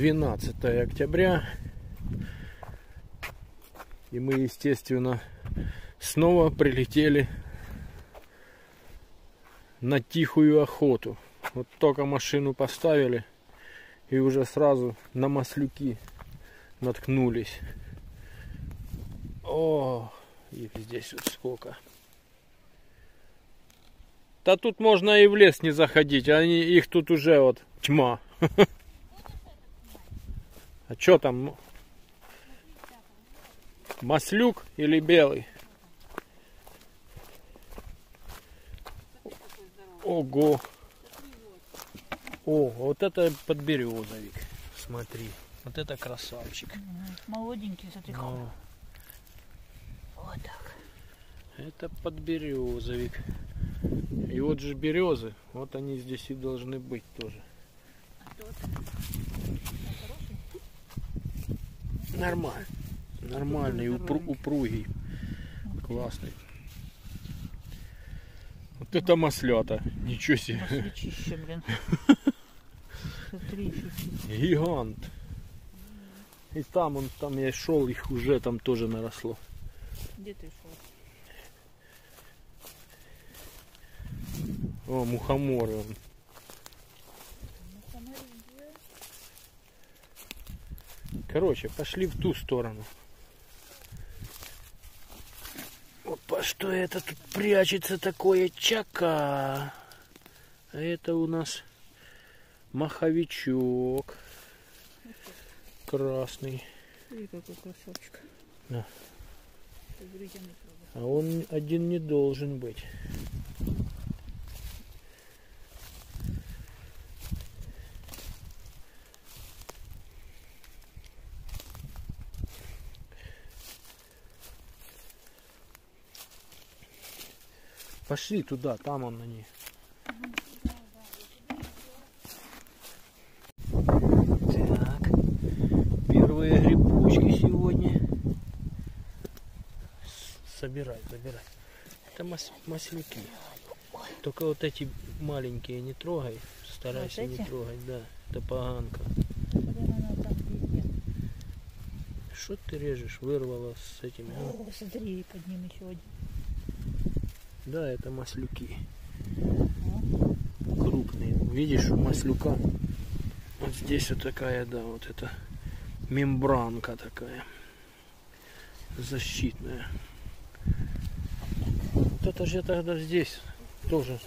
12 октября. И мы, естественно, снова прилетели на тихую охоту. Вот только машину поставили и уже сразу на маслюки наткнулись. О, их здесь вот сколько. Да тут можно и в лес не заходить, они их тут уже вот тьма. А что там? Маслюк или белый? Ого. О, вот это подберезовик. Смотри. Вот это красавчик. Молоденький, смотри. Ну, Вот так. это подберезовик. И вот же березы, вот они здесь и должны быть тоже. А тот? Нормально. Нормальный, упру- упругий. Классный. Вот это маслята. Ничего себе. Масличище, блин. Смотри. Гигант. И там он, там я шел, их уже там тоже наросло. Где ты шел? О, мухоморы. Ну, фонарик где? Короче, пошли в ту сторону. Опа, что это тут прячется такое? Чака. Это у нас маховичок. Красный. Смотри, какой красавчик. Да. А он один не должен быть. Пошли туда, там он на ней. Так, первые грибочки сегодня. Собирай, забирай. Это мас- маслюки. Только вот эти маленькие не трогай. Старайся Вот не трогать, да. Это поганка. Что ты режешь? Вырвала с этими. а? О, смотри, под ним еще один. Да, это маслюки. Крупные. Видишь, у маслюка вот здесь вот такая, да, вот это мембранка такая. Защитная. Вот это же я тогда здесь тоже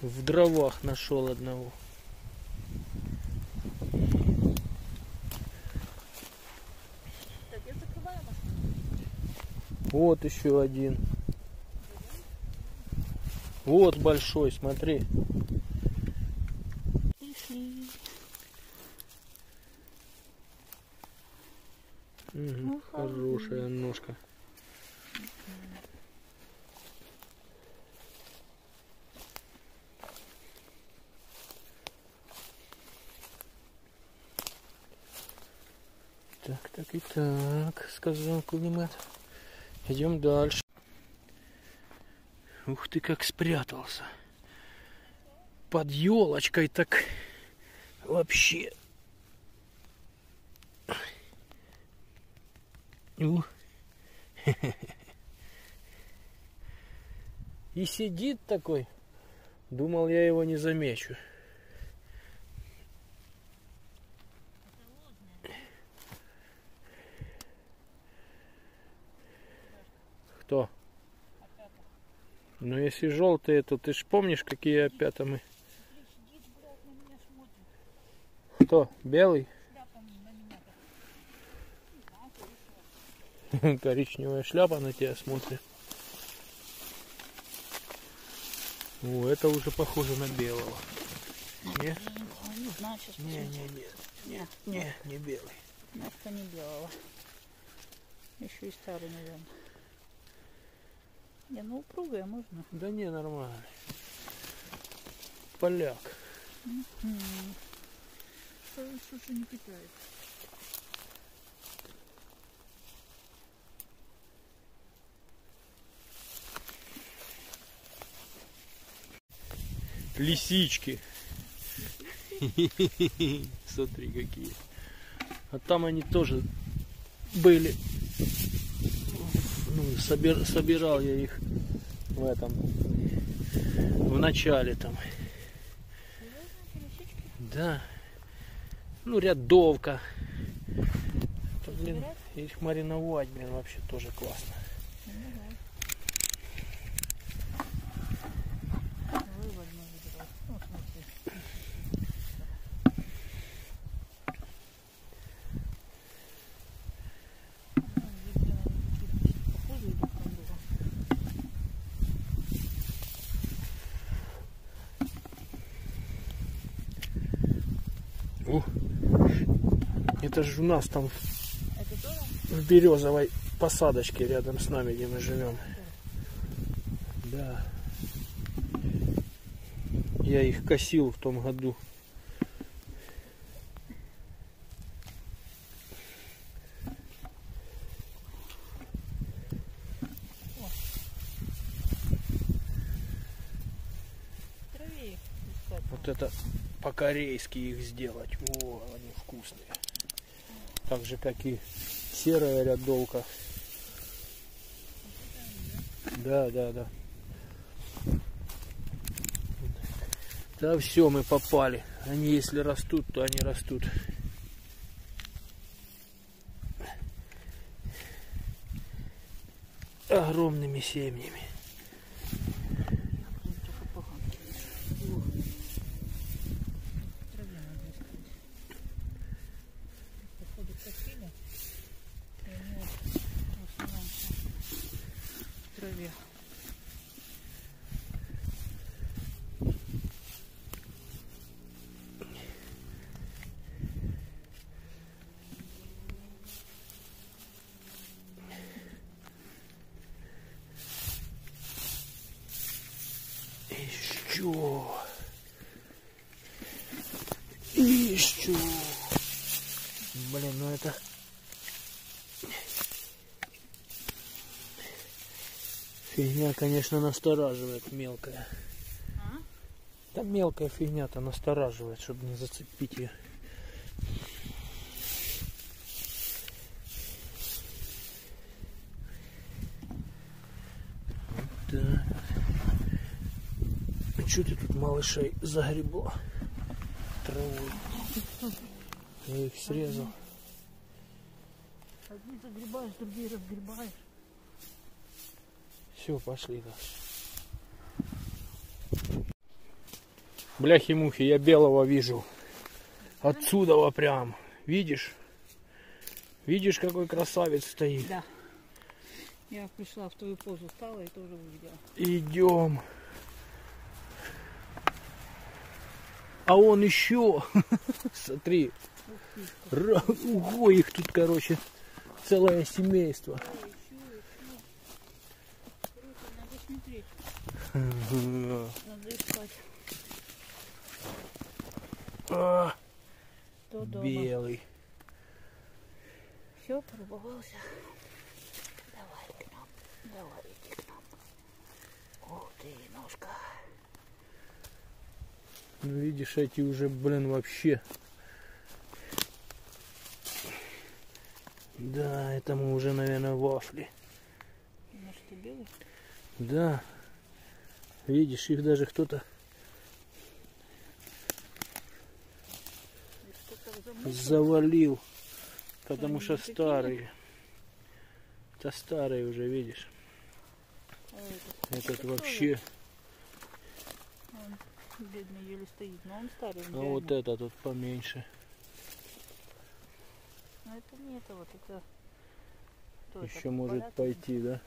в дровах нашел одного. Вот еще один. Вот большой, смотри. Ну, хорошая ножка. Так, так и так, сказал кулемет. Идем дальше. Ух ты, как спрятался. Под елочкой так вообще. У. И сидит такой. Думал, я его не замечу. Кто? Ну, если желтые, то ты ж помнишь, какие опята мы? Кто? Белый? Коричневая шляпа на тебя смотрит. О, это уже похоже на белого. Не? Не Не, не, не, Нет, не, не белый. Ножка не белого. Еще и старый, наверное. Не, ну упругая можно. Да не, нормально. Поляк. Что не питает. Лисички. Смотри, какие. А там они тоже были. Ну, собир, собирал я их в этом, в начале там. Да. Ну, рядовка. Это, блин, их мариновать, блин, вообще тоже классно. Это же у нас там в березовой посадочке рядом с нами, где мы живем. Да. Я их косил в том году. Вот это по-корейски их сделать. О, они вкусные. Так же, как и серая рядовка. Да, да, да. Да все, мы попали. Они если растут, то они растут. Огромными семьями. Только поганки. О. Траве надо искать. Походу косили. И они вот в основном в траве. Еще. Еще. Блин, ну это... Фигня, конечно, настораживает мелкая. А? Да мелкая фигня-то настораживает, чтобы не зацепить ее. Так. А что ты тут малышей загребла? Травой. Я их срезал. Одни загребаешь, другие разгребаешь. Все, пошли дальше. Бляхи-мухи, я белого вижу. Отсюда во прям. Видишь? Видишь, какой красавец стоит? Да. Я пришла в твою позу, стала и тоже увидела. Идем. А он еще. Смотри. Ого, их тут, короче, целое семейство. А? Белый. Все, полюбовался. Давай к нам. Давай, иди к нам. Ух ты, ножка. Ну, видишь, эти уже, блин, вообще. Да, это мы уже, наверное, вафли. Может, ты белый? Да. Видишь, их даже кто-то завалил. Потому Они что старые. Это старые уже, видишь. А этот, Этот вообще. Он бедный еле стоит, но он старый. А вот это тут поменьше. Но это не это вот, это... Кто это, Еще может поляк? пойти, да?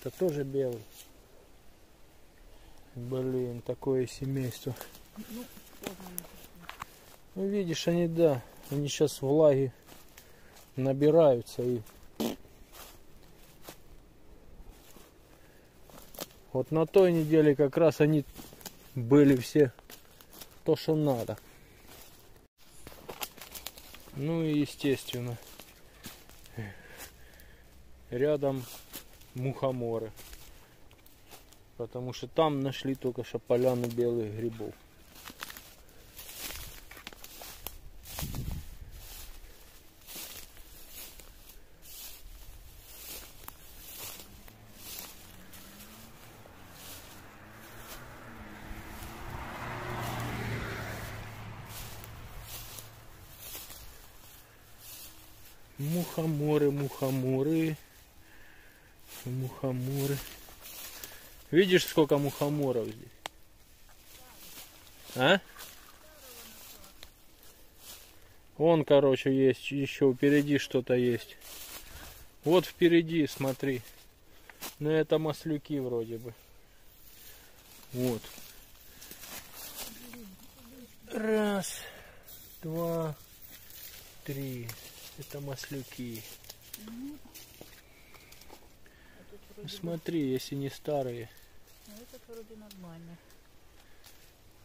Это тоже белый. Блин, такое семейство. Ну. Ну видишь, они да, они сейчас влаги набираются и вот на той неделе как раз они были все то, что надо. Ну и естественно рядом мухоморы. Потому что там нашли только что поляну белых грибов. Мухоморы, мухоморы. Мухоморы. Видишь, сколько мухоморов здесь? А? Вон, короче, есть еще впереди что-то есть. Вот впереди, смотри. Ну это маслюки вроде бы. Вот. Раз, два, три. Это маслюки. Смотри, если не старые. Ну, этот вроде нормальный.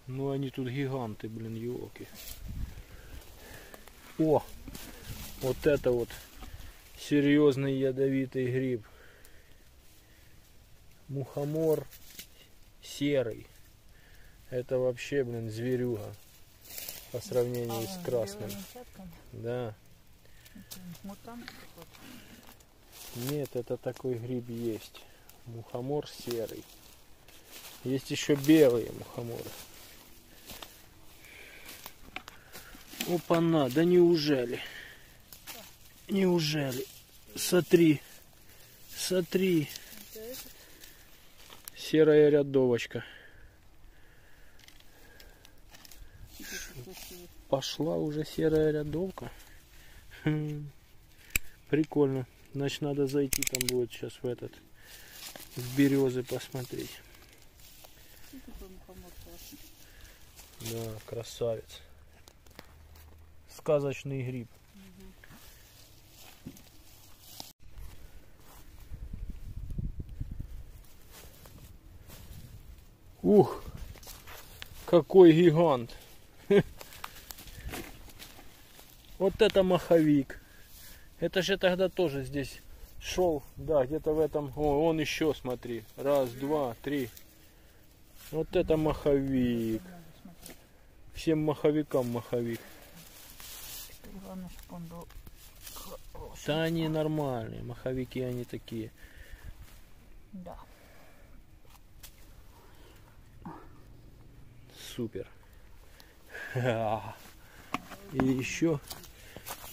Ну они тут гиганты, блин, елки. О! Вот это вот серьезный ядовитый гриб. Мухомор серый. Это вообще, блин, зверюга. По сравнению А, с красным. Да. Мутант. Нет, это такой гриб есть. Мухомор серый. Есть еще белые мухоморы. Опа-на, да неужели? Неужели? Это этот? Серая рядовочка. Пошла уже серая рядовка. Хм. Прикольно. Значит, надо зайти там будет сейчас в этот в березы посмотреть. И такой мухомор классный. Да, красавец. Сказочный гриб. Ух, какой гигант. Вот это маховик. Это же тогда тоже здесь шел, да, где-то в этом. О, он еще, смотри. Раз, два, три. Вот это маховик. Всем маховикам маховик. Теперь главное, чтобы он был хороший. Да они нормальные, маховики они такие. Да. Супер. И еще,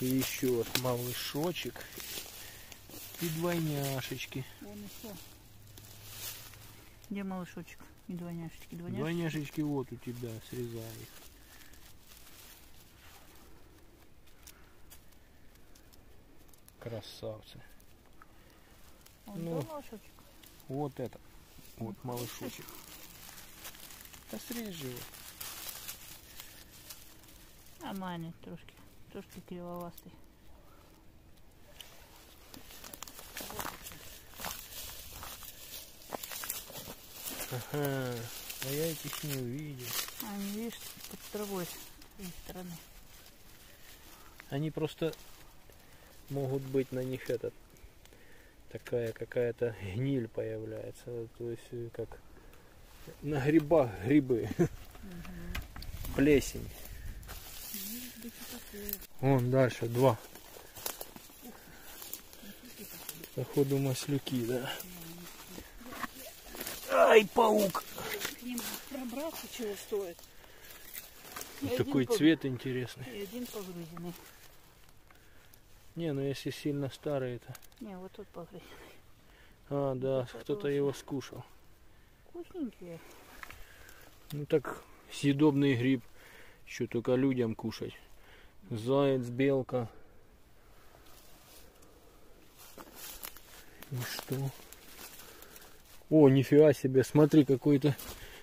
и еще вот малышочек. И двойняшечки. Вон еще. Где малышочек? И двойняшечки. Двойняшечки. Двойняшечки вот у тебя, срезай их. Красавцы. Он Ну. малышочек. Вот это. Вот малышочек. Да срежь его. Нормальный, трошки. Трошки кривовастый. Ага. А я этих не увидел. А, не видишь, под травой с той стороны. Они просто могут быть на них этот такая какая-то гниль появляется. То есть э, как на грибах грибы. Плесень. Вон дальше два. Походу маслюки, да. Ай, паук! К ним пробраться чего стоит. И Такой один цвет интересный. И один погрызенный. Не, ну если сильно старый это. Не, вот тут погрызенный. А, да, Это кто-то его скушал. Вкусненькие. Ну так съедобный гриб. Еще только людям кушать. Заяц, белка. И что? О, нифига себе, смотри, какой-то.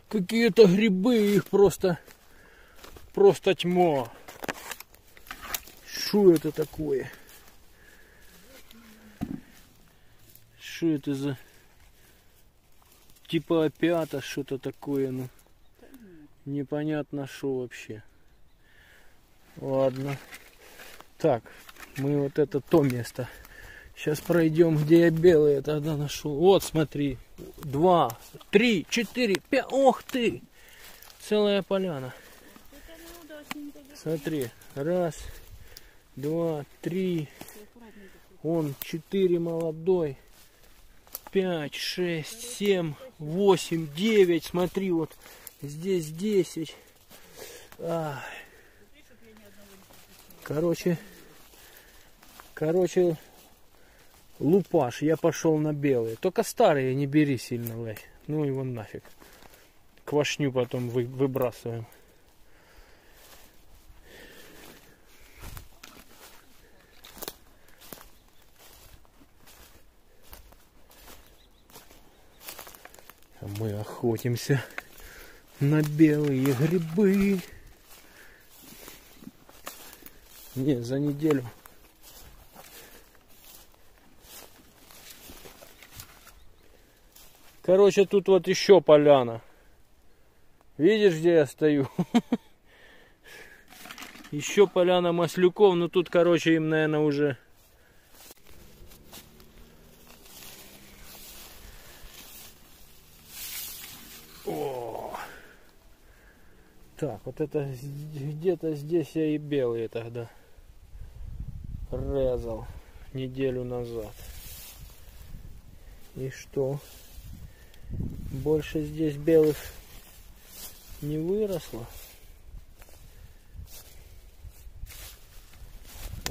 Какие-то грибы, их просто. Просто тьма. Что это такое? Что это за. Типа опята, что-то такое, ну. Непонятно что вообще. Ладно. Так, мы вот это то место. Сейчас пройдем, где я белые тогда нашел. Вот, смотри. Два, три, четыре, пять. Ох ты! Целая поляна. Смотри. Раз, два, три. Он четыре молодой. Пять, шесть, семь, восемь, девять. Смотри, вот здесь десять. Ай. Короче, Короче, лупаш, я пошел на белые. Только старые не бери сильно, лай. Ну его нафиг. Квашню потом вы, выбрасываем. Мы охотимся на белые грибы. Не, за неделю. Короче, тут вот еще поляна. Видишь, где я стою? Еще поляна маслюков, но тут, короче, им, наверное, уже... Так, вот это где-то здесь я и белые тогда резал неделю назад. И что? Больше здесь белых не выросло.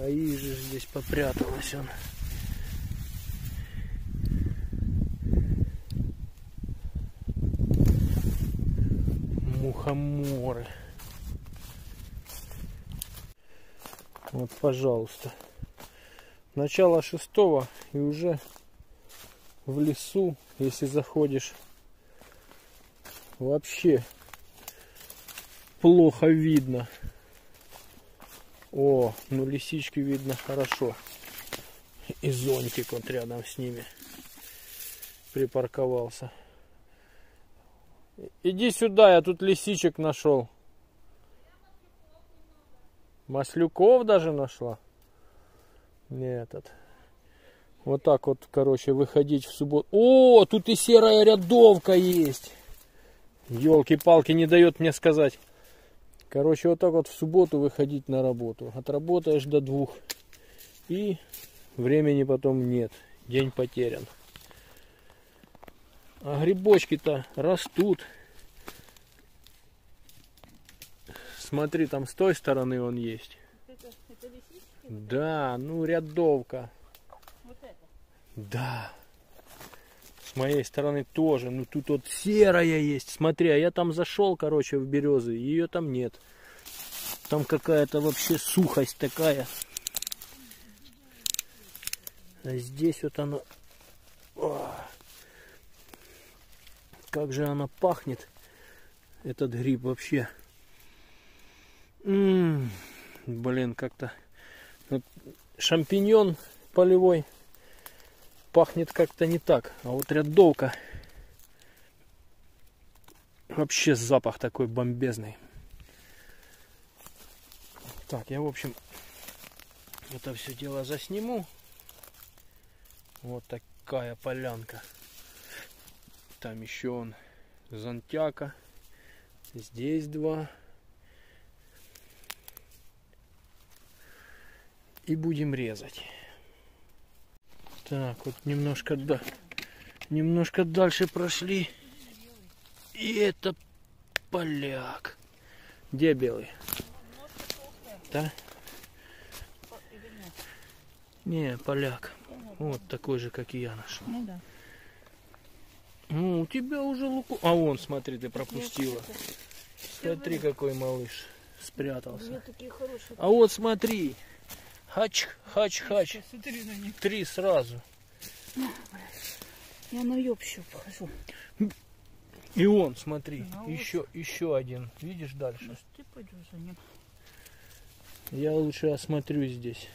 А и же здесь попряталась он. Мухоморы. Вот, пожалуйста. Начало шестого и уже в лесу, если заходишь, вообще плохо видно. О, ну лисички видно хорошо. И зонтик вот рядом с ними припарковался. Иди сюда, я тут лисичек нашел. Маслюков даже нашла. Не этот. Вот так вот, короче, выходить в субботу. О, тут и серая рядовка есть. Елки-палки, не дает мне сказать. Короче, вот так вот в субботу выходить на работу. Отработаешь до двух. И времени потом нет. День потерян. А грибочки-то растут. Смотри, там с той стороны он есть. Это, это лисички? Да, ну рядовка. Вот это. Да. С моей стороны тоже. Ну тут вот серая есть. Смотри, а я там зашел, короче, в березы. Ее там нет. Там какая-то вообще сухость такая. А здесь вот оно... О! Как же она пахнет. Этот гриб вообще. М-м-м. Блин, как-то... Вот шампиньон полевой пахнет как-то не так. А вот рядовка вообще запах такой бомбезный. Так, я в общем это все дело засниму. Вот такая полянка. Там еще он зонтяка. Здесь два. И будем резать. Так, вот немножко, да, немножко дальше прошли. И это поляк. Где белый? Да? Не, поляк. Вот такой же, как и я нашел. Ну да. Ну, у тебя уже луку... А вон, смотри, ты пропустила. Смотри, какой малыш спрятался. такие хорошие. А вот смотри. Хач, хач, хач. Смотри на них. Три сразу. Я на ёбщу похожу. И он, смотри, вот. еще, еще один. Видишь дальше? Может, ты пойдешь за ним? Я лучше осмотрю здесь.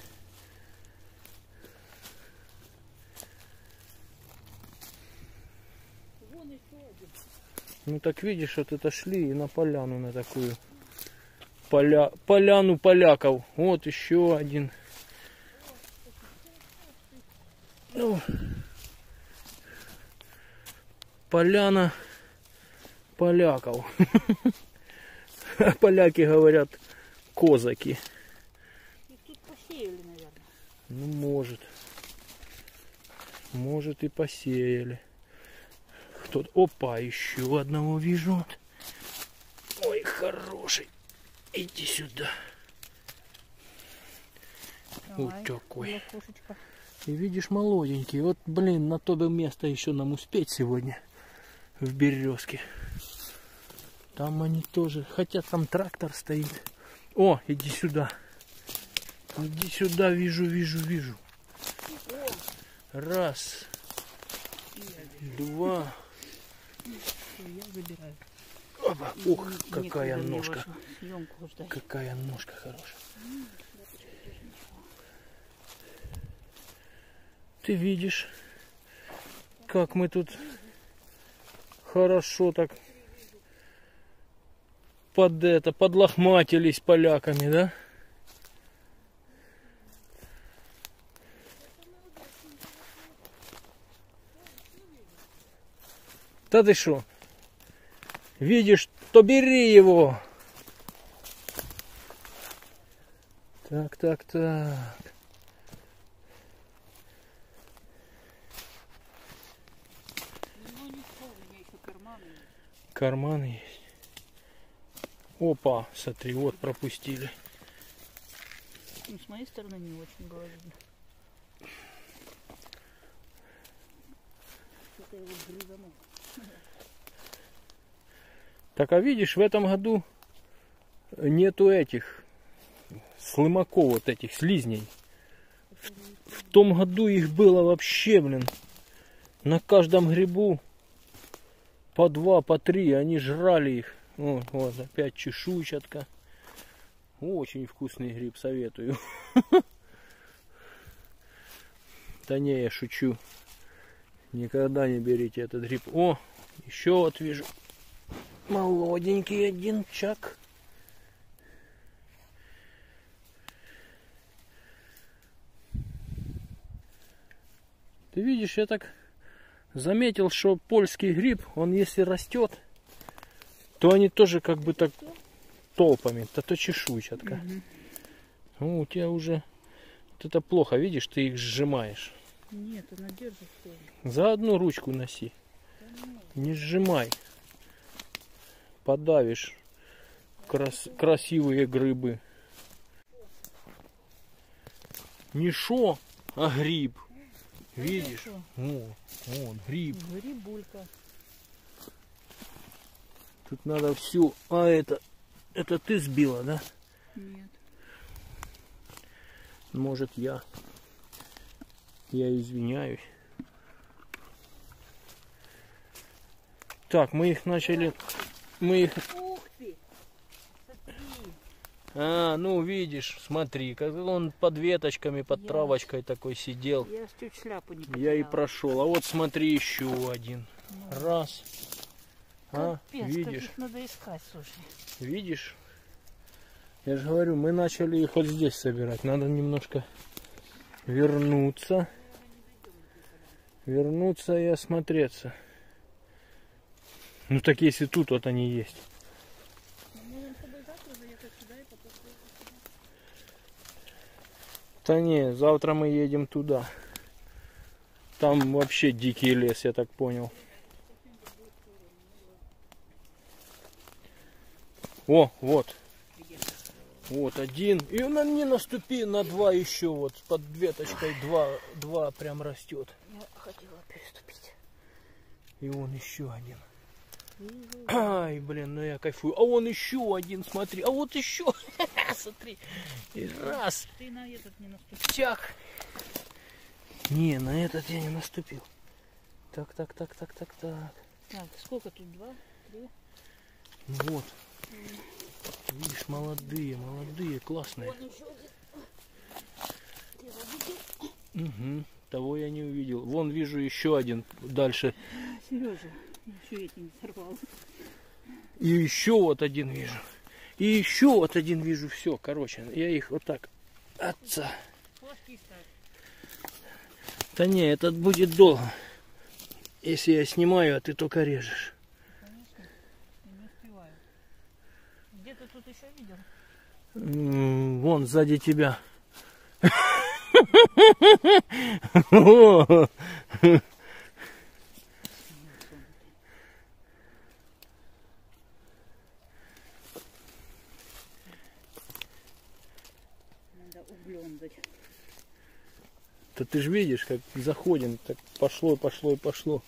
Вон еще один. Ну так видишь, вот это шли и на поляну на такую. Поля... Поляну поляков. Вот еще один. Ну, поляна поляков. Поляки говорят козаки. Их тут посеяли, наверное. Ну, может. Может и посеяли. Кто Опа, еще одного вижу. Вот. Ой, хороший. Иди сюда. Вот Давай, такой. для кошечка. И видишь, молоденький. Вот, блин, на то бы место еще нам успеть сегодня. В березке. Там они тоже. Хотя там трактор стоит. О, иди сюда. Иди сюда, вижу, вижу, вижу. Раз. Два. Всё, Я забираю. Опа. Ух, Некогда какая ножка. Какая ножка хорошая. Ты видишь, как мы тут хорошо так под это, подлохматились поляками, да? Да ты что? Видишь, то бери его. Так, так, так. Ну ничего, у меня еще карманы есть. Опа, смотри, вот пропустили. Ну, с моей стороны не очень было видно. Что-то его грызанул. Так, а видишь, в этом году нету этих слымаков, вот этих слизней. В, в том году их было вообще, блин, на каждом грибу по два, по три, они жрали их. О, вот, опять чешуйчатка. Очень вкусный гриб, советую. Да не, я шучу. Никогда не берите этот гриб. О, еще вот вижу. Молоденький один чак. Ты видишь, я так заметил, что польский гриб, он если растет, то они тоже как бы так толпами, то то чешуйчатка. Мгм. Ну, у тебя уже вот это плохо, видишь, ты их сжимаешь. Нет, она держит. За одну ручку носи. Не сжимай. Подавишь крас- красивые грибы. Не шо, а гриб. Видишь? О, вон, гриб. Грибулька. Тут надо все. А это, это ты сбила, да? Нет. Может я. Я извиняюсь. Так, мы их начали. Мы их. Ух ты! Смотри. А, ну видишь, смотри, как он под веточками, под Я- травочкой такой сидел. Я чуть шляпу не Я и прошел. А вот смотри, еще один. Ну, Раз. А, Капец, как видишь, надо искать, слушай. видишь? Я же говорю, мы начали их вот здесь собирать. Надо немножко вернуться. Вернуться и осмотреться. Ну так если тут вот они есть. Да не, завтра мы едем туда. Там вообще дикий лес, я так понял. О, вот. Вот один. И на не наступи на два еще вот. Под веточкой два, два прям растет. Я хотела переступить. И он еще один. Ай, блин, ну я кайфую. А он еще один, смотри. А вот еще. Смотри. И раз. Ты на этот не наступил. Чак. Не, на этот я не наступил. Так, так, так, так, так, так. Так, сколько тут? Два? Три? Ну Вот. Видишь, молодые, молодые, классные. Вон? Угу. Того я не увидел. Вон вижу еще один дальше. Сережа, еще этим не сорвал. И еще вот один вижу. И еще вот один вижу. Все, короче, я их вот так. Отца. Да не, этот будет долго. Если я снимаю, а ты только режешь. Конечно, я не успеваю. Где ты тут еще видел? М, Вон сзади тебя. О, Надо углем дать. Да ты же видишь, как заходим, так пошло, пошло и пошло.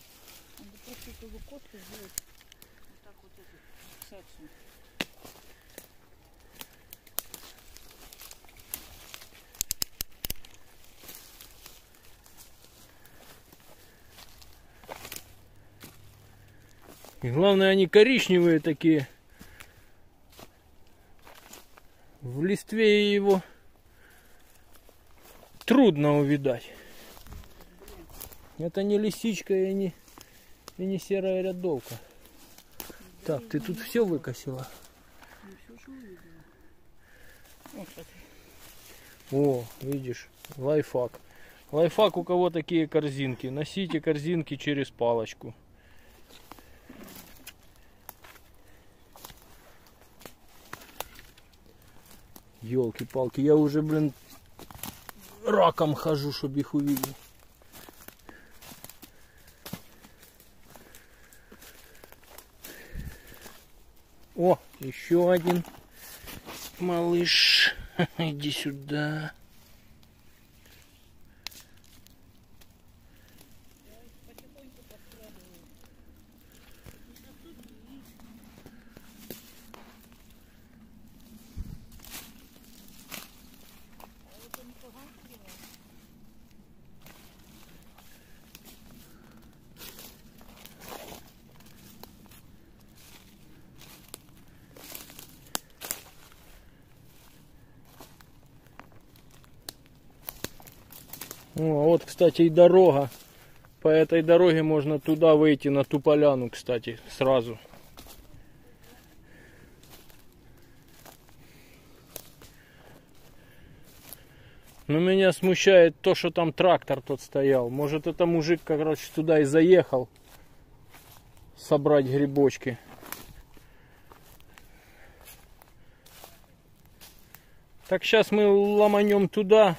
И главное, они коричневые такие. В листве его трудно увидать. Это не лисичка и не, и не серая рядовка. Так, ты тут все выкосила? О, видишь, лайфхак. Лайфхак у кого такие корзинки. Носите корзинки через палочку. Елки-палки, я уже, блин, раком хожу, чтобы их увидеть. О, еще один малыш. Иди сюда. О, а вот, кстати, и дорога. По этой дороге можно туда выйти, на ту поляну, кстати, сразу. Но меня смущает то, что там трактор тот стоял. Может, это мужик, короче, туда и заехал собрать грибочки. Так, сейчас мы ломанем туда.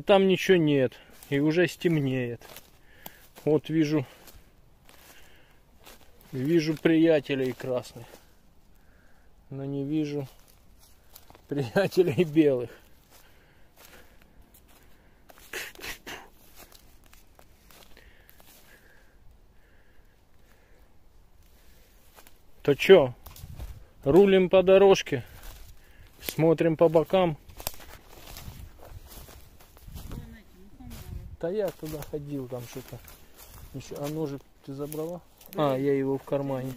А там ничего нет. И уже стемнеет. Вот вижу. Вижу приятелей красных. Но не вижу приятелей белых. То чё? Рулим по дорожке. Смотрим по бокам. Вон эти, ну, по-моему. Да я туда ходил, там что-то. Еще, а ножик ты забрала? А, я его в кармане.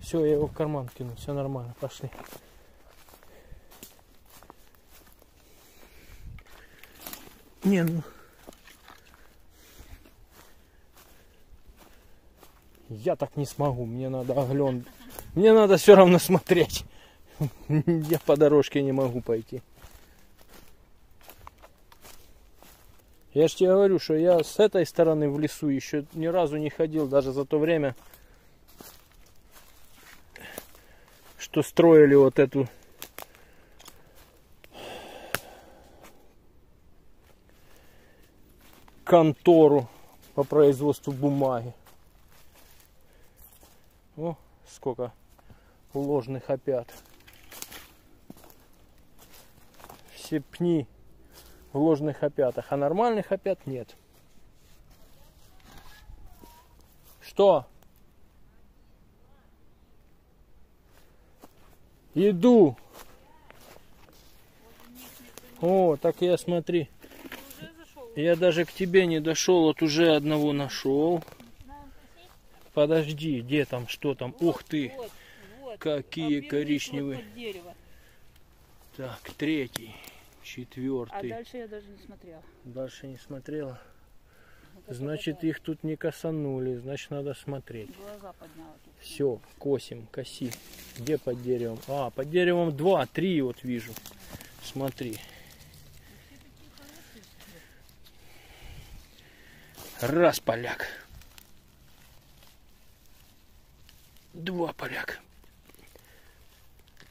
Все, я его в карман кину, все нормально, пошли. Не, ну. Я так не смогу, мне надо оглен. Мне надо все равно смотреть. Я по дорожке не могу пойти. Я же тебе говорю, что я с этой стороны в лесу еще ни разу не ходил, даже за то время, что строили вот эту контору по производству бумаги. О, сколько ложных опят. Все пни в ложных опятах, а нормальных опят нет. Что? Иду. О, так я смотри. Я даже к тебе не дошел, вот уже одного нашел. Подожди, где там, что там? Ух ты, Вот, вот. какие коричневые. Вот. Так, третий, А четвертый. дальше я даже не смотрела. Дальше не смотрела. Вот это Значит, их тут не косанули, значит, надо смотреть. Глаза подняла тут. Все, косим, коси. Где под деревом? А, под деревом два, три вот вижу. Смотри. Раз поляк. Два поляк.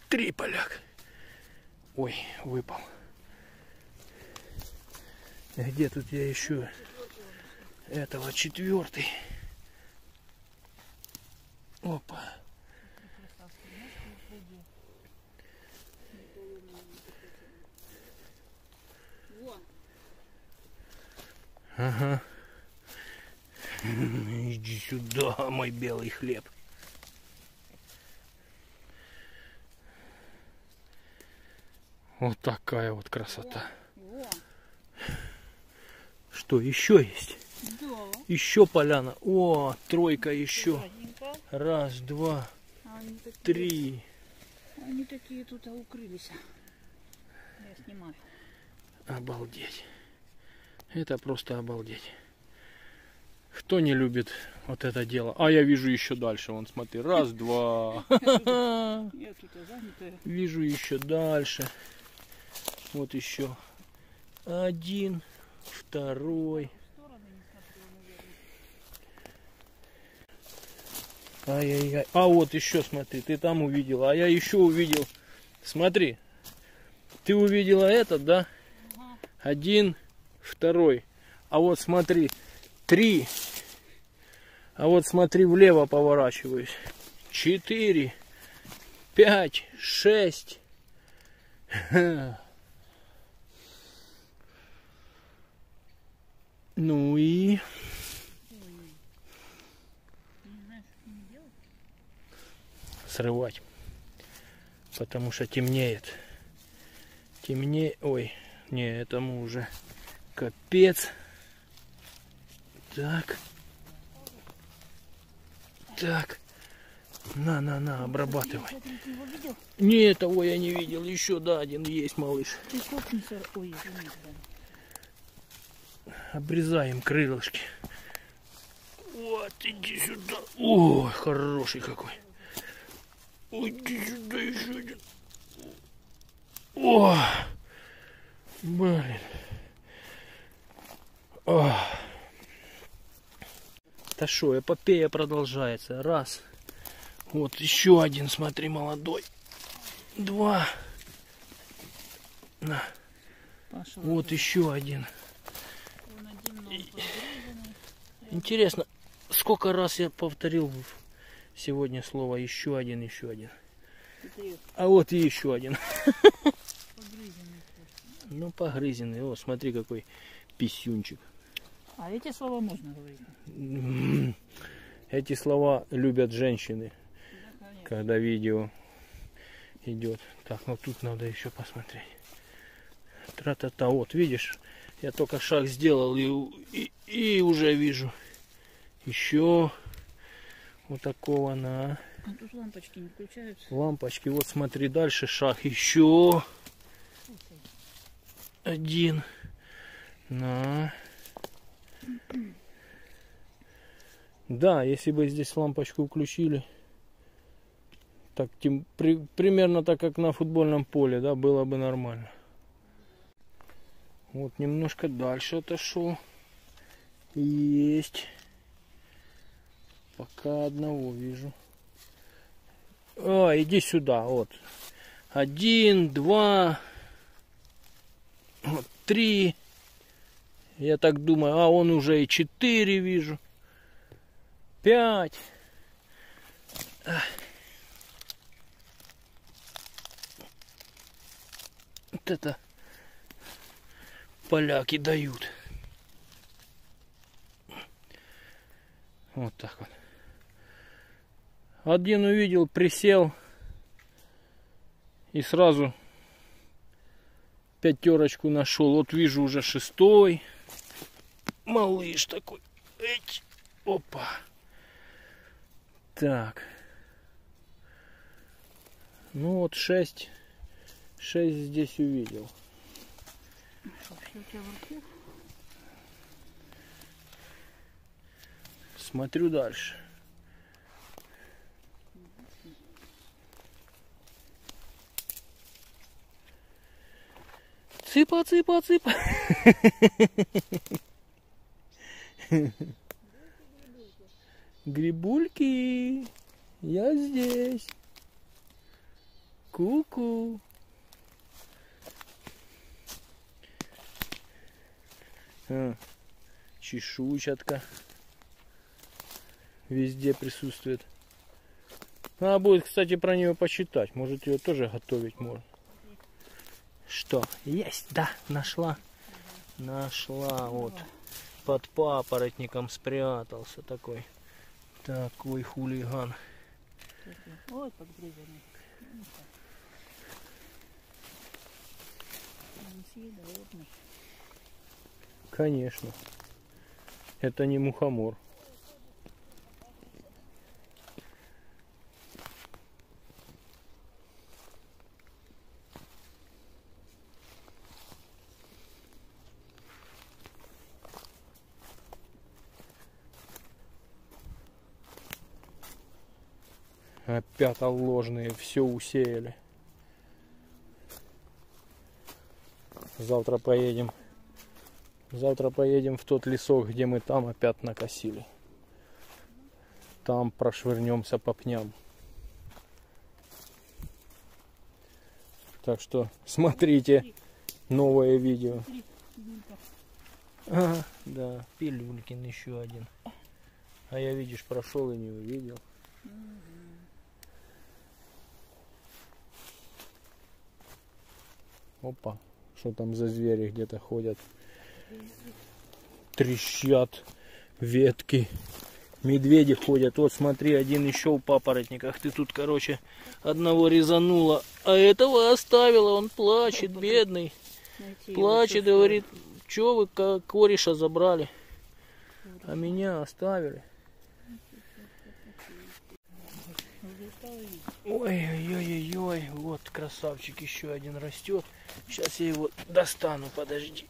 Три поляк. Ой, выпал. Где тут я еще? Этого четвертый. Опа. Ага. Иди сюда, мой белый хлеб. Вот такая вот красота. Что еще есть? да. Еще поляна. О, тройка еще. Раз, два, А Они такие, три. Они такие тут укрылись. Я снимаю. Обалдеть. Это просто обалдеть. Кто не любит вот это дело? А я вижу еще дальше. Вон, смотри. Раз, два. Вижу еще дальше. Вот еще один, второй. Ай-яй-яй. А вот еще смотри, ты там увидела, а я еще увидел. Смотри, ты увидела этот, да? Один, второй. А вот смотри, три. А вот смотри, влево поворачиваюсь. Четыре, пять, шесть. Ну и срывать. Потому что темнеет. Темнее. Ой, не, этому уже капец. Так. Так. На, на, на, обрабатывай. Не, того я не видел. Еще, да, один есть, малыш копнися. Ой, извини, да. Обрезаем крылышки. Вот, иди сюда. Ой, хороший какой. Ой, Иди сюда еще один. О, блин. О. Да что, эпопея продолжается. Раз. Вот еще один, смотри, молодой. Два. На. Пошел. Вот еще один. Он один. Интересно, сколько раз я повторил сегодня слово еще один, еще один. А вот и еще один. Ну, погрызенный. О, смотри, какой писюнчик. А эти слова можно говорить? М, Эти слова любят женщины, Да, когда видео идет. Так, ну тут надо еще посмотреть. Тра-та-та, вот, видишь, я только шаг сделал и, и, и уже вижу. Еще вот такого на. А тут лампочки не включаются. Лампочки, вот смотри, дальше шаг еще один на. Да, если бы здесь лампочку включили, так тем, при- примерно так, как на футбольном поле, да, было бы нормально. Вот немножко дальше отошел. Есть. Пока одного вижу. А, иди сюда, вот. Один, два, вот, три. Я так думаю, а он уже и четыре вижу. Пять. Вот это поляки дают. Вот так вот. Один увидел, присел и сразу пятерочку нашел. Вот вижу уже шестой. Малыш такой. Эть. Опа. Так. Ну вот шесть. Шесть здесь увидел. Смотрю дальше. Цыпа, цыпа, цыпа. Грибульки, я здесь. Ку-ку. А, везде присутствует. Надо будет, кстати, про нее почитать. Может, ее тоже готовить можно. Что? Есть, да, нашла. Нашла, вот. Под папоротником спрятался такой. Такой хулиган. Ой. Конечно. Это не мухомор. Опять ложные, все усеяли. Завтра поедем. Завтра поедем в тот лесок, где мы там опять накосили. Там прошвырнемся по пням. Так что смотрите новое видео. Ага, да, Пилюлькин еще один. А я, видишь, прошел и не увидел. Опа, что там за звери где-то ходят? Трещат ветки. Медведи ходят. Вот смотри, один еще в папоротниках. Ты тут, короче, одного резанула, а этого оставила. Он плачет, бедный. Плачет, говорит, что вы ко- кореша забрали, а меня оставили. Уже стало видеть. Ой-ой-ой-ой, вот красавчик еще один растет. Сейчас я его достану, подожди.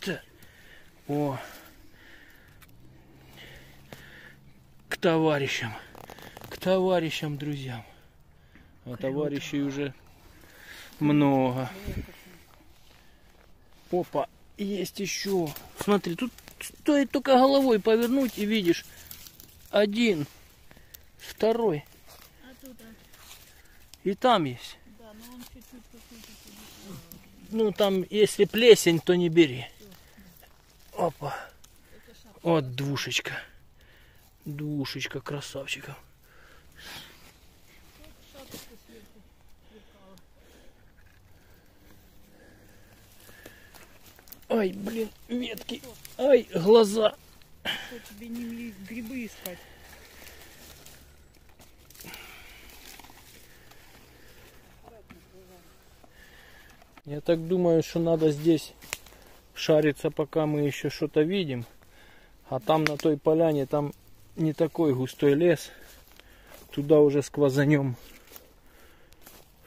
Ты. О, к товарищам, к товарищам, друзьям. А товарищей уже много. Опа, есть еще. Смотри, тут стоит только головой повернуть и видишь. Один, второй. А тут, а, И там есть. да, но он чуть-чуть. Ну, там, если плесень, то не бери. Опа. Вот двушечка. Двушечка красавчиков. Ай, блин, ветки. Ай, глаза. Что тебе не грибы искать? Я так думаю, что надо здесь шариться, пока мы еще что-то видим. А там на той поляне, там не такой густой лес. Туда уже сквозанем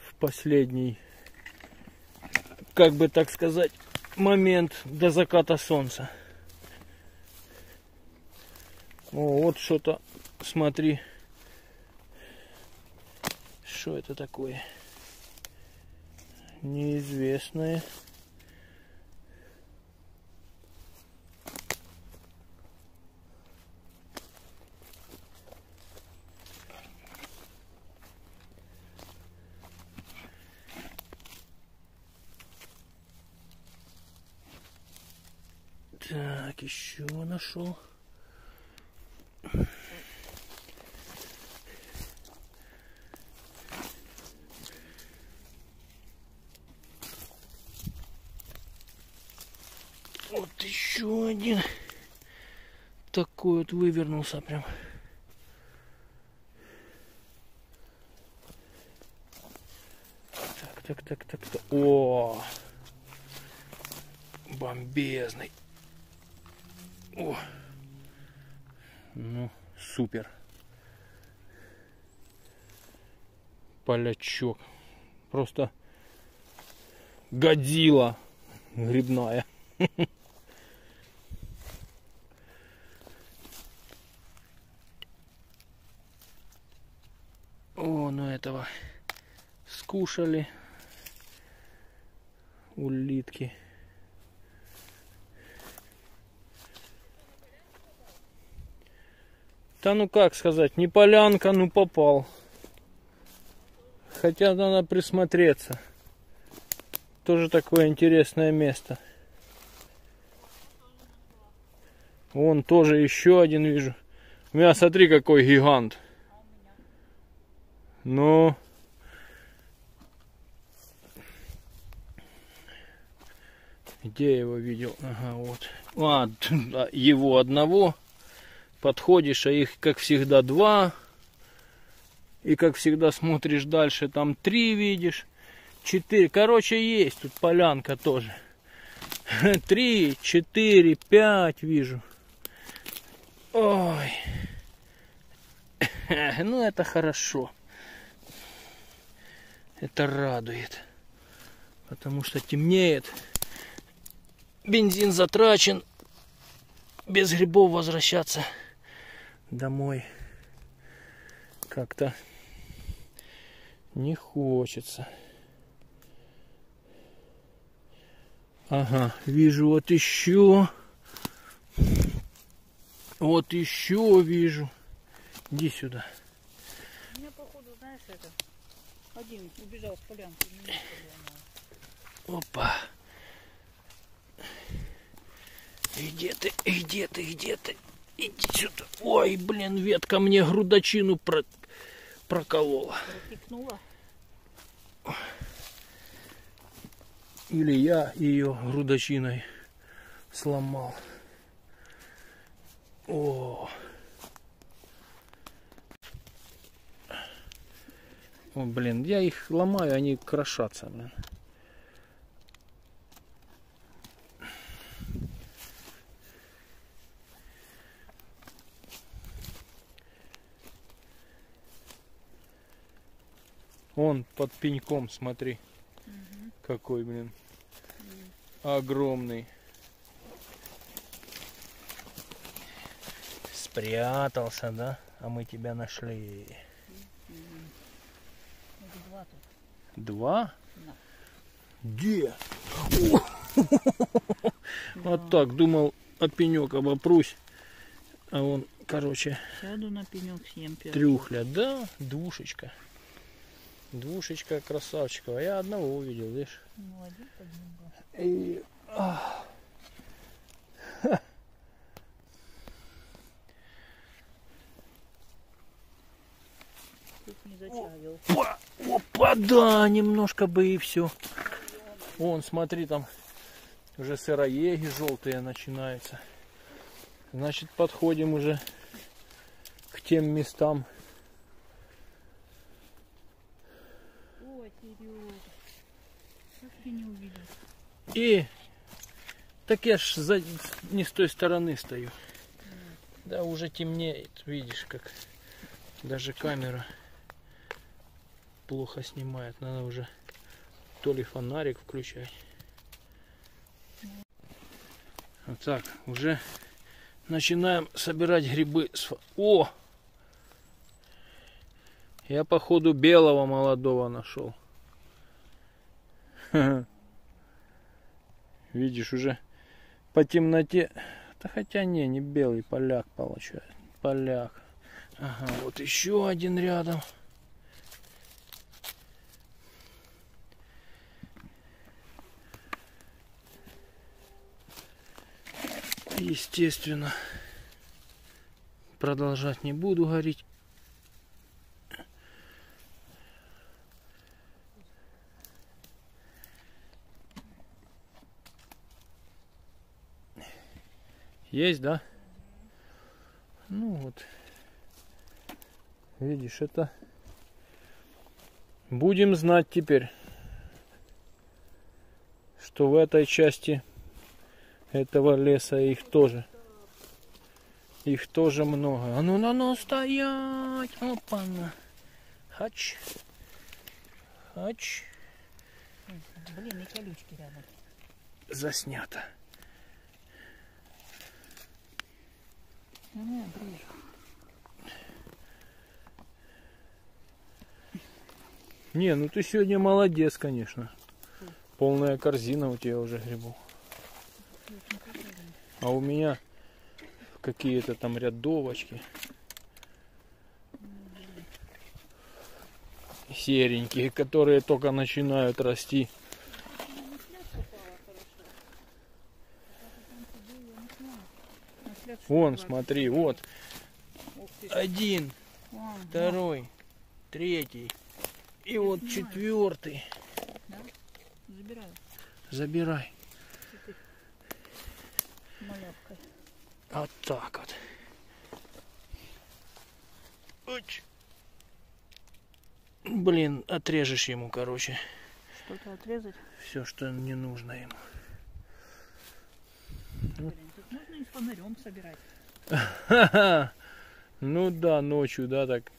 в последний, как бы так сказать, момент до заката солнца. О, вот что-то, смотри. Что это такое? Неизвестное. Так, еще нашел. Вот еще один. Такой вот вывернулся прям. Так, так, так, так, так. О! Бомбезный. О! Ну, супер. Полячок. Просто годила грибная. О, ну этого скушали улитки. Да ну как сказать, не полянка, ну попал. Хотя надо присмотреться. Тоже такое интересное место. Вон тоже еще один вижу. У меня смотри какой гигант. Ну. Где я его видел? Ага, вот. А, т- его одного. Подходишь, а их, как всегда, два. И, как всегда, смотришь дальше, там три видишь. Четыре. Короче, есть тут полянка тоже. Три, четыре, пять вижу. Ой. Ну, это хорошо. Это радует. Потому что темнеет. Бензин затрачен. Без грибов возвращаться домой как-то не хочется. Ага, вижу вот еще. Вот еще вижу. Иди сюда. У меня, походу, знаешь, это... Один убежал с полянки. Опа. И Где ты, и где ты, где ты? Иди сюда. Ой, блин, ветка мне грудочину про... проколола. Пропикнула. Или я ее грудочиной сломал. О. О, блин, я их ломаю, они крошатся, блин. Он под пеньком, смотри. Какой, блин. Огромный. Спрятался, да? А мы тебя нашли. Два тут. Два? Да. Где? Вот так, думал, о пенек обопрусь. А он, короче, Сяду на пенек, съем первый. трюхля. Да, двушечка. Двушечка красавчикова. Я одного увидел, видишь? Молодец. И, ах. Зачавил. Опа, опа, да, немножко бы и все. Вон, смотри, там уже сыроеги желтые начинаются. Значит, подходим уже к тем местам. Ой, Серега. Как ты не увидел? И так я ж за- не с той стороны стою. Да, уже темнеет, видишь, как даже камера плохо снимает. Надо уже то ли фонарик включать. Вот так, уже начинаем собирать грибы. с О! Я походу белого молодого нашел. Видишь, уже по темноте. Да хотя не, не белый, поляк получается. Поляк. Ага, вот еще один рядом. Естественно, продолжать не буду говорить. Есть, да? Ну вот. Видишь, это... Будем знать теперь, что в этой части этого леса их тоже. Их тоже много. А ну, ну, ну, стоять! Опа-на. Хач. Хач. Блин, и колючки рядом. Заснято. Не, ну ты сегодня молодец, конечно. Полная корзина у тебя уже грибов. А у меня какие-то там рядовочки. Серенькие, которые только начинают расти. На след Вон, смотри, вот. Один, второй, третий. И вот четвертый. Забираю Забирай. Вот так вот. Уч. Блин, отрежешь ему, короче, Что-то отрезать. все, что не нужно ему. Блин, тут можно и с фонарем собирать. Ну да, ночью, да, так.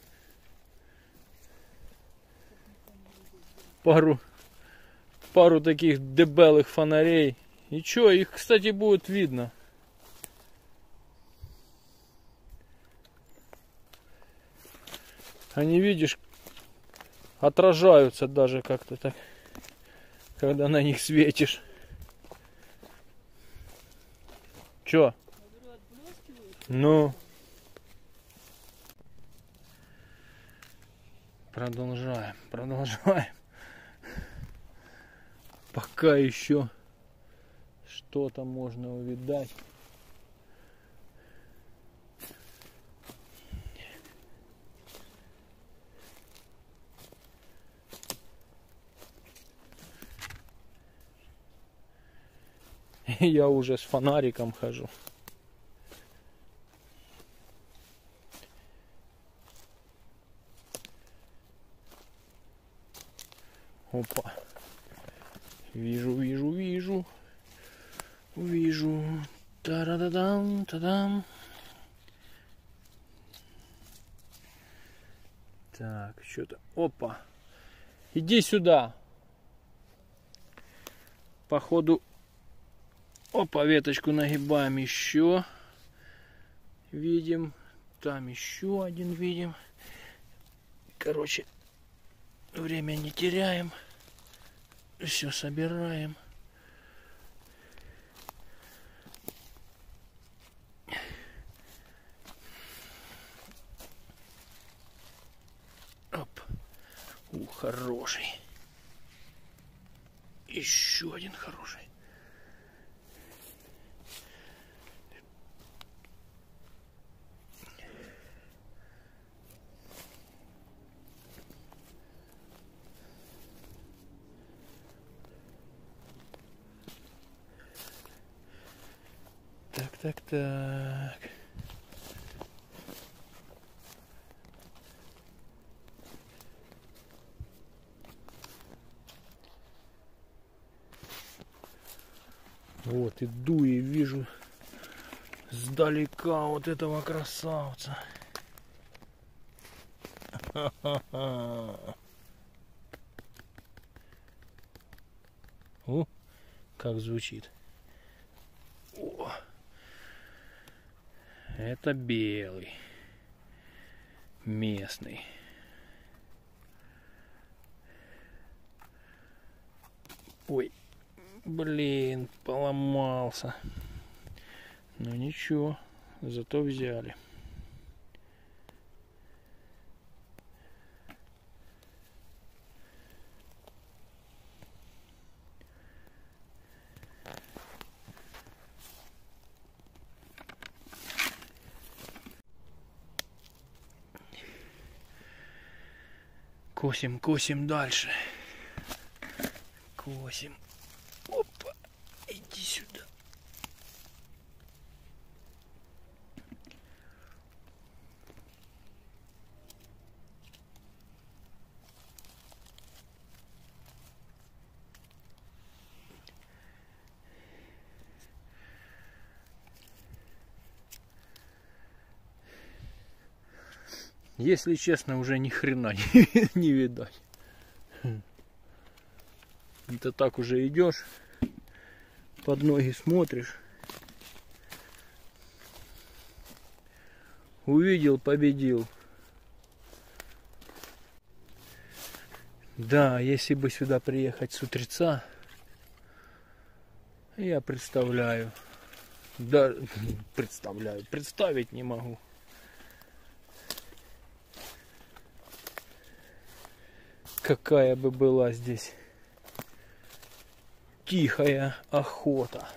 Пару, пару таких дебелых фонарей. И чё, их, кстати, будет видно. Они, видишь, отражаются даже как-то так, когда на них светишь. Чё? Ну. Продолжаем, продолжаем. Пока еще что-то можно увидать. Я уже с фонариком хожу. Опа. Вижу, вижу, вижу. Вижу. Та-да-да-дам, та-дам. Так, что-то. Опа. Иди сюда. Походу. Опа, веточку нагибаем еще. Видим. Там еще один видим. Короче, время не теряем. Все собираем. Оп. У, хороший. Еще один хороший. Так, так, так. Вот иду и вижу сдалека вот этого красавца. О, как звучит. О, это белый. Местный. Ой, блин, поломался. Ну ничего, зато взяли. Косим, косим дальше. Косим. Опа, иди сюда. Если честно, уже ни хрена не, не видать. Это так уже идешь, под ноги смотришь. Увидел, победил. Да, если бы сюда приехать с утреца, я представляю. Да, представляю, представить не могу. какая бы была здесь тихая охота.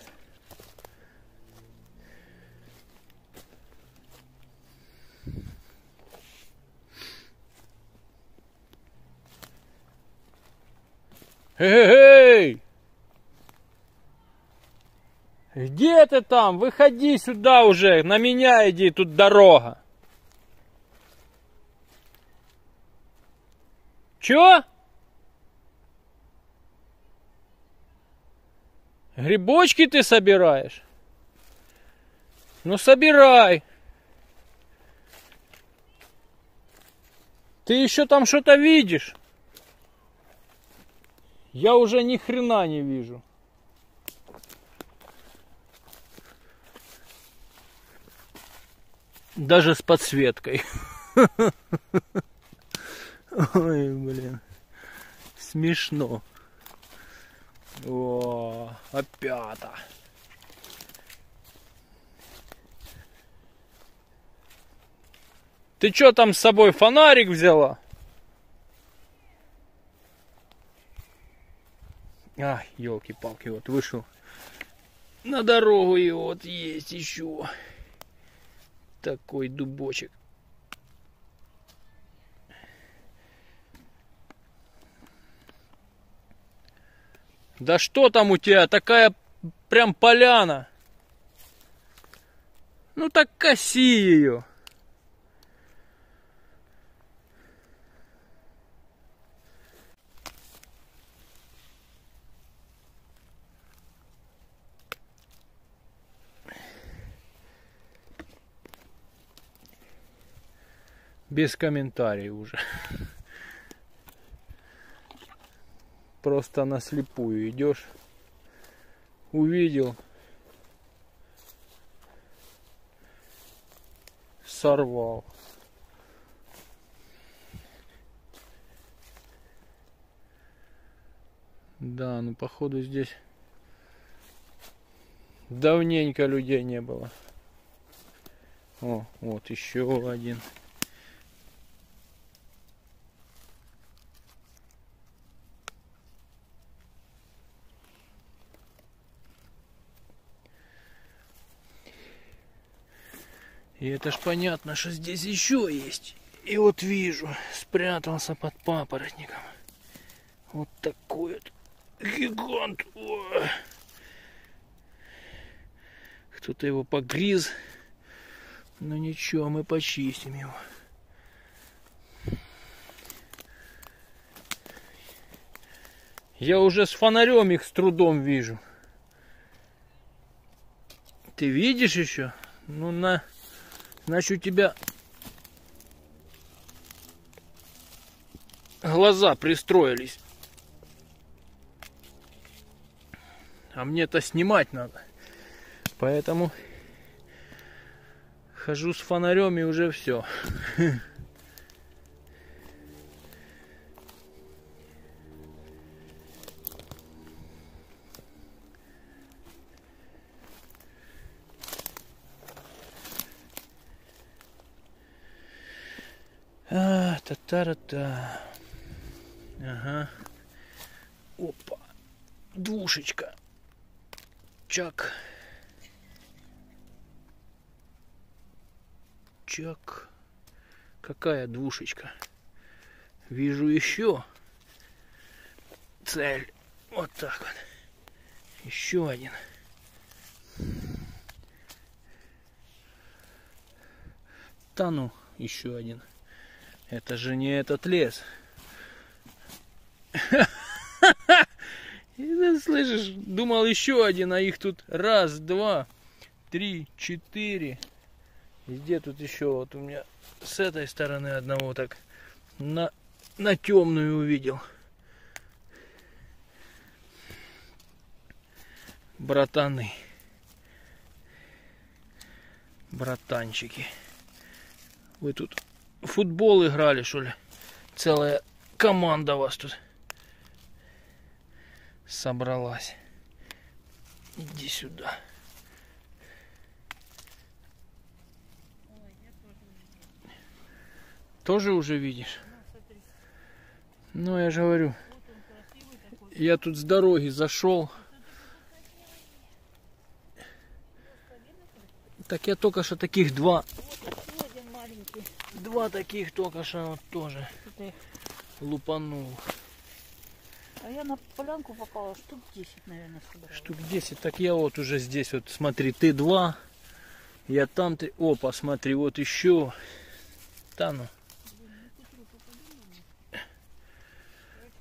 Эй! Где ты там? Выходи сюда уже, на меня иди, тут дорога. Чё? Грибочки ты собираешь? Ну собирай. Ты еще там что-то видишь? Я уже ни хрена не вижу. Даже с подсветкой. Ой, блин. Смешно. О, опять. Ты что там с собой фонарик взяла? А, елки-палки, вот вышел на дорогу и вот есть еще такой дубочек. Да что там у тебя, такая прям поляна. Ну так коси ее. Без комментариев уже. Просто на слепую идешь. Увидел. Сорвал. Да, ну походу здесь давненько людей не было. О, вот еще один. И это ж понятно, что здесь еще есть. И вот вижу, спрятался под папоротником. Вот такой вот гигант. Кто-то его погриз. Но ничего, мы почистим его. Я уже с фонарем их с трудом вижу. Ты видишь еще? Ну на Значит, у тебя глаза пристроились. А мне-то снимать надо. Поэтому хожу с фонарем и уже все. А, та та та та Ага. Опа. Двушечка. Чак. Чак. Какая двушечка? Вижу еще цель. Вот так вот. Еще один. Да ну, еще один. Это же не этот лес. Слышишь, думал еще один, а их тут раз, два, три, четыре. Где тут еще? Вот у меня с этой стороны одного так на, на темную увидел. Братаны. Братанчики. Вы тут футбол играли, что ли? Целая команда вас тут собралась. Иди сюда. Тоже уже видишь? Ну, я же говорю, я тут с дороги зашел. Так я только что таких два Два таких только что вот тоже лупанул. А я на полянку попала, штук 10, наверное, собрала. Штук 10. Так я вот уже здесь вот, смотри, ты два. Я там ты. О, посмотри, вот еще. Да ну.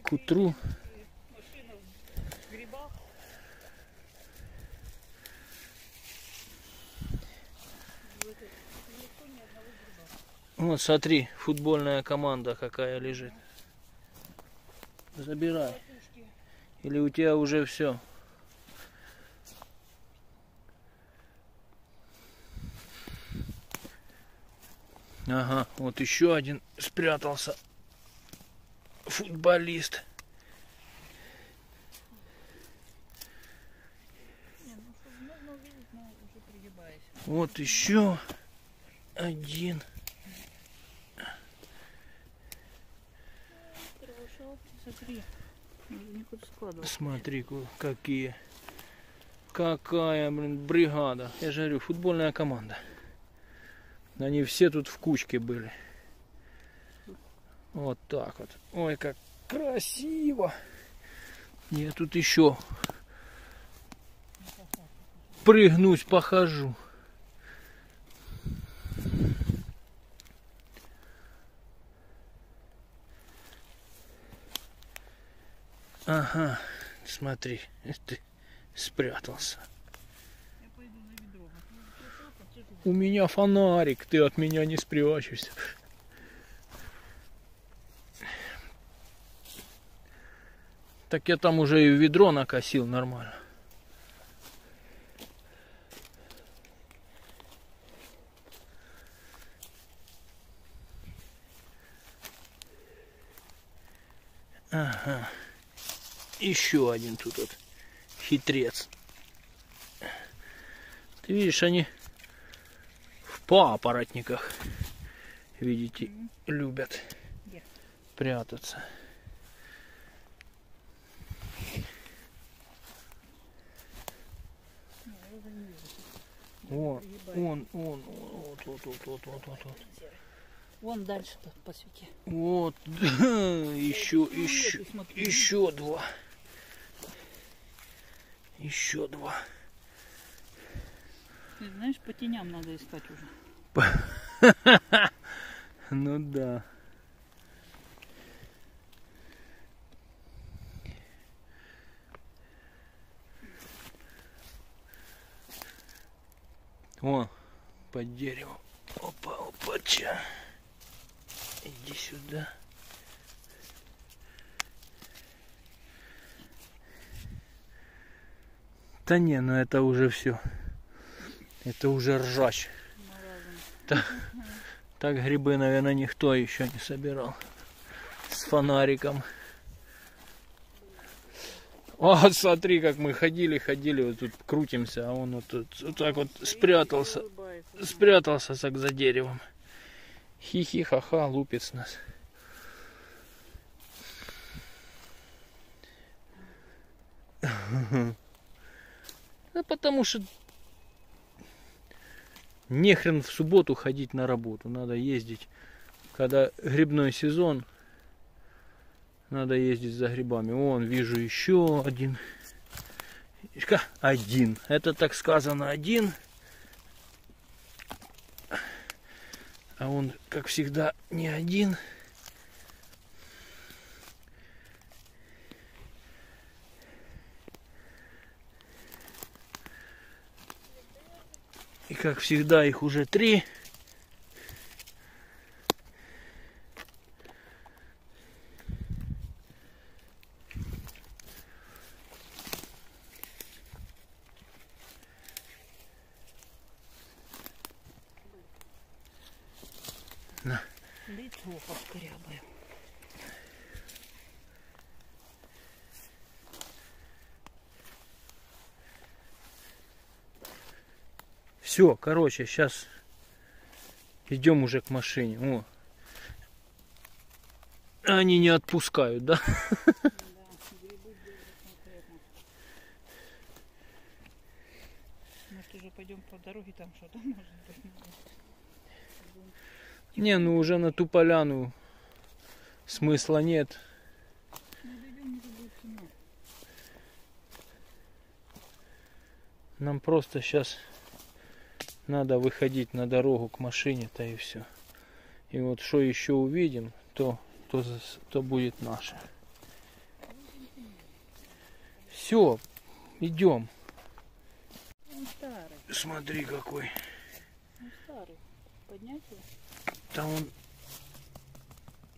К утру. Машина в грибах. Вот смотри, футбольная команда какая лежит. Забирай. Или у тебя уже все? Ага, вот еще один спрятался. Футболист. Ну. Вот еще один. Хорошо, смотри. Надо никуда складывать. Смотри, какие. Какая, блин, бригада. Я же говорю, футбольная команда. Они все тут в кучке были. Вот так вот. Ой, как красиво. Я тут еще прыгнуть похожу. Ага, смотри, ты спрятался. У меня фонарик, ты от меня не спрячешься. Так я там уже и ведро накосил нормально. Ага. Еще один тут вот хитрец. Ты видишь, они в папоротниках, видите, любят прятаться. Пригибаюсь. он, он, вот, вот, вот, вот, вот, вот, вот. Вон дальше по, свете. Вот, еще, еще, еще два. Еще два. Ты знаешь, по теням надо искать уже. Ну да. О, под деревом. Опа, опача. Иди сюда. Да не, ну это уже все. Это уже ржач. Маразм. Так грибы, наверное, никто еще не собирал. С фонариком. Вот смотри, как мы ходили, ходили, вот тут крутимся, а он вот, тут, вот так вот спрятался, спрятался так за деревом. Хи-хи, ха-ха, лупит с нас. Да потому что нехрен в субботу ходить на работу, надо ездить. Когда грибной сезон, надо ездить за грибами. Вон, вижу еще один. Один. Это так сказано один. А он, как всегда, не один. Как всегда их уже три. короче, сейчас идем уже к машине. О. Они не отпускают, да? Может уже пойдем по дороге, там что-то может быть. Не, ну уже на ту поляну смысла нет. Нам просто сейчас надо выходить на дорогу к машине-то и все. И вот что еще увидим, то, то, то будет наше. Все, идем. Смотри какой. он старый. Поднять его? Да он,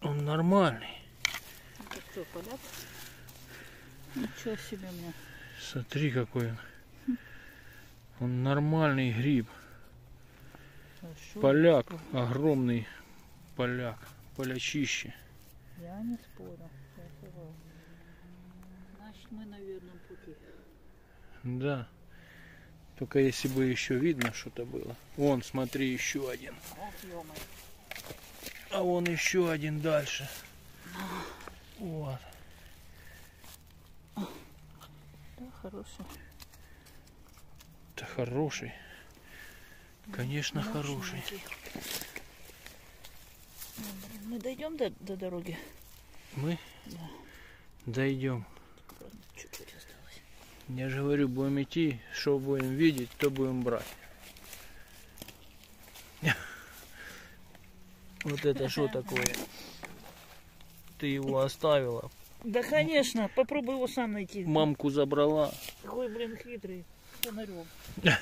он нормальный. Это что, поляк? Ничего себе мне. Смотри какой он. Он нормальный гриб. Хорошо. Поляк, огромный поляк, полячище. Я не спорю. Значит, мы на верном пути. Да. Только если бы еще видно что-то было. Вон, смотри, еще один. Ох. А вон еще один дальше. Вот. Да, хороший. Это хороший. Конечно, хороший. Ну, Мы дойдем до, до дороги? Мы Да. дойдем. Чуть-чуть осталось. Я же говорю, будем идти, что будем видеть, то будем брать. Вот это что такое? Ты его оставила, Да, конечно. Попробуй его сам найти. мамку забрала. Какой, блин, хитрый. Фонарем.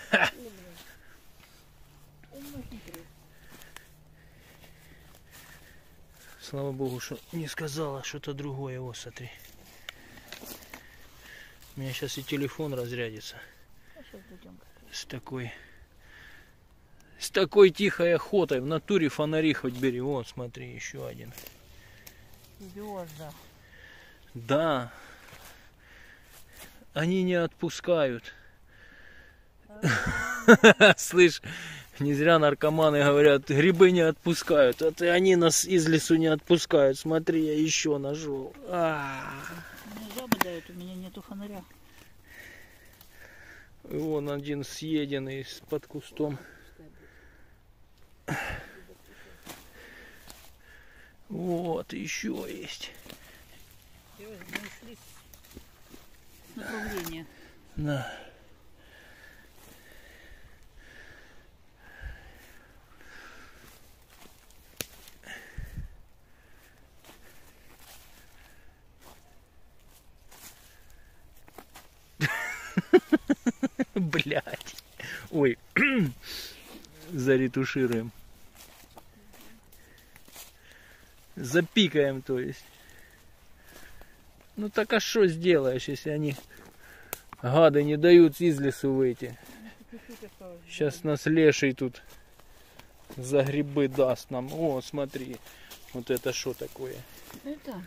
Слава богу, что не сказала что-то другое. Вот, смотри. У меня сейчас и телефон разрядится. А. С такой... С такой тихой охотой. В натуре фонари хоть бери. Вот, смотри, еще один. Звезда. Да. Они не отпускают. Слышь, не зря наркоманы говорят, грибы не отпускают. Вот и они нас из лесу не отпускают. Смотри, я еще нашел. А, Мне жабы дают, у меня нету фонаря. и Вон один съеденный под кустом. Вот, еще есть. Мы ушли Блять. Ой. Заретушируем. Запикаем, то есть. Ну так а что сделаешь, если они гады не дают из лесу выйти? Сейчас нас леший тут за грибы даст нам. О, смотри. Вот это что такое? Это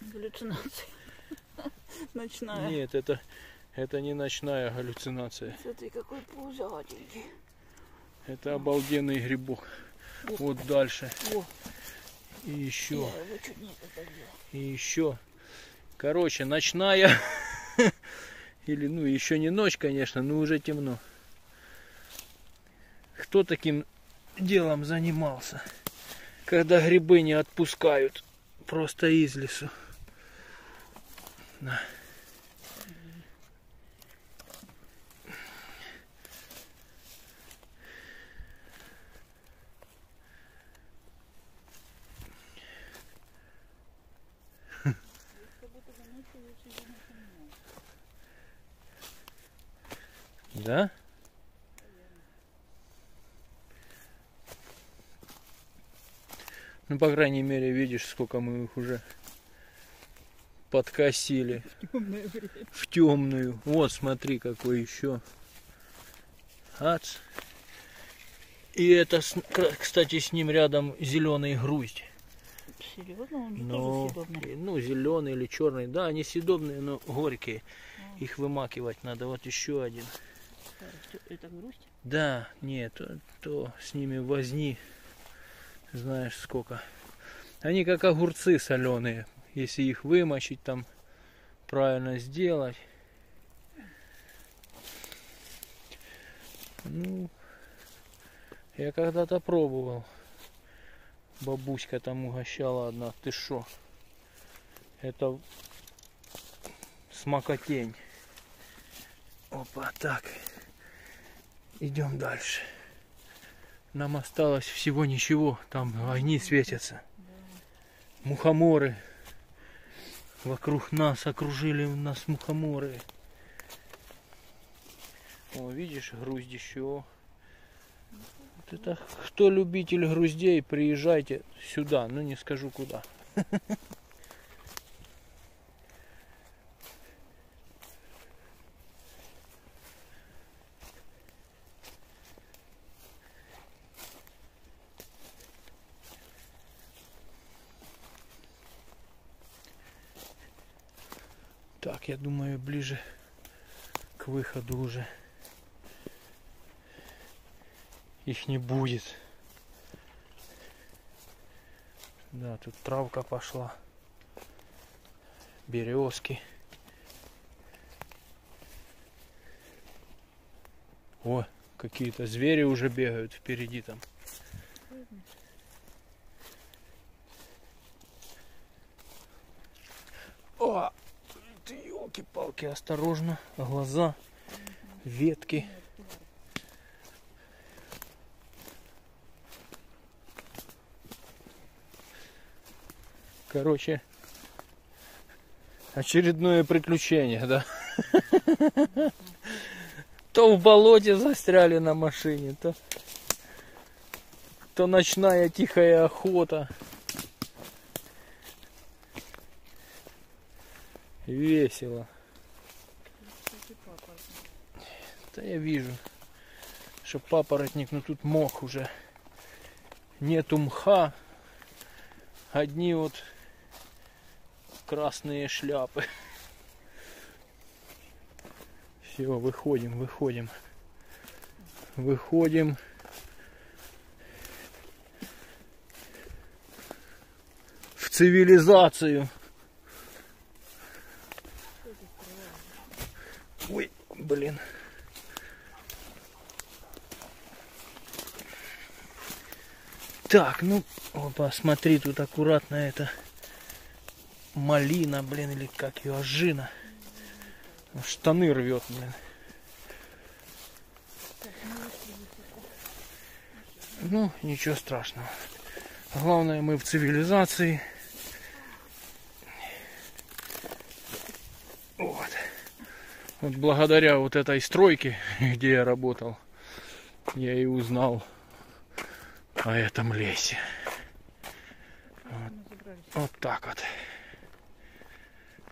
галлюцинация. Ночная. Нет, это, это не ночная галлюцинация. Смотри, какой пузатенький. Это обалденный грибок. Вот дальше. О, И еще. И еще. Короче, ночная. Или, ну, еще не ночь, конечно, но уже темно. Кто таким делом занимался? Когда грибы не отпускают просто из лесу. На. Да? Ну, по крайней мере, видишь, сколько мы их уже подкосили время. в темную. Вот, смотри, какой еще. Ац. И это, кстати, с ним рядом зеленый груздь. Серьезно? Он же Ну, тоже съедобный. и- ну, зеленый или черный. Да, они съедобные, но горькие. Их вымакивать надо. Вот еще один. Это грусть? Да, нет, то, то с ними возни, знаешь сколько. Они как огурцы соленые, если их вымочить там, правильно сделать. Ну, я когда-то пробовал. Бабуська там угощала одна. Ты шо? Это смокотень. Опа, так. Идем дальше. Нам осталось всего ничего. Там огни светятся. Мухоморы. Вокруг нас окружили нас мухоморы. О, видишь, груздище. Вот это кто любитель груздей, приезжайте сюда. Ну не скажу куда. Так, я думаю, ближе к выходу уже их не будет. Да, тут травка пошла. Березки. О, какие-то звери уже бегают впереди там. О, ты елки-палки, осторожно, глаза, ветки. Короче, очередное приключение, да? То в болоте застряли на машине, то, то ночная тихая охота. Весело. Да я вижу, что папоротник, но тут мох уже. Нету мха. Одни вот красные шляпы. Все, выходим, выходим. Выходим. В цивилизацию. Ой, блин. Так, ну, опа, смотри, тут аккуратно это малина, блин, или как ее, ожина. Штаны рвет, блин. Ну, ничего страшного. Главное, мы в цивилизации. Вот. Вот благодаря вот этой стройке, где я работал, я и узнал о этом лесе. Вот, вот так вот.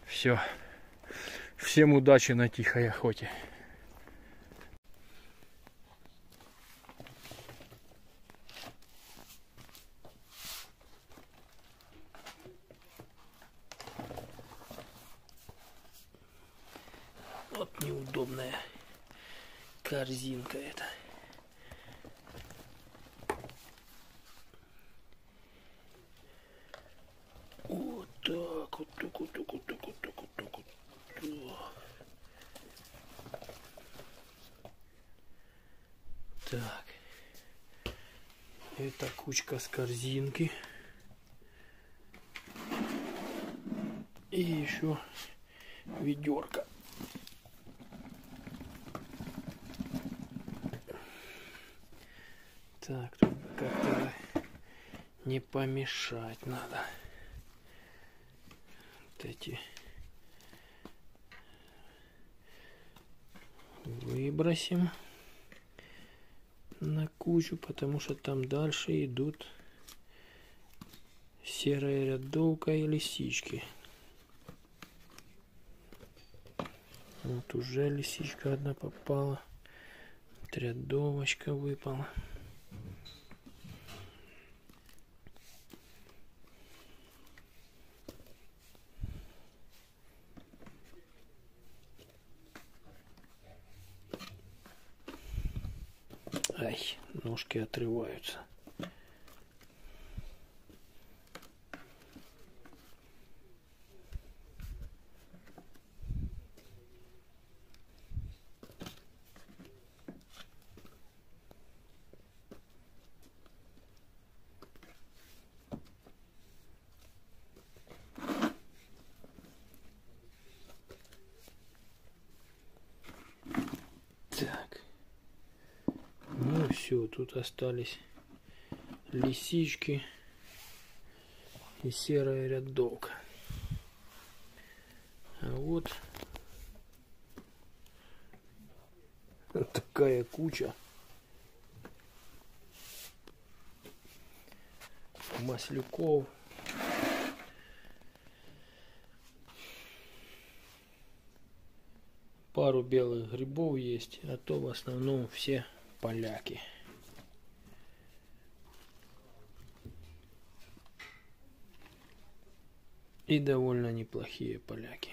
Все. Всем удачи на тихой охоте. Вот неудобная корзинка эта. Вот так, вот так, вот так, вот так, вот так, вот так, вот так. Так. Это кучка с корзинки. И еще ведерко. Так, тут как-то не помешать надо. Вот эти выбросим на кучу, потому что там дальше идут серая рядовка и лисички. Вот уже лисичка одна попала. Вот рядовочка выпала. Ай, отрываются. Так. все, тут остались лисички и серая рядовка. А вот такая куча маслюков. Пару белых грибов есть, а то в основном все поляки. И довольно неплохие поляки.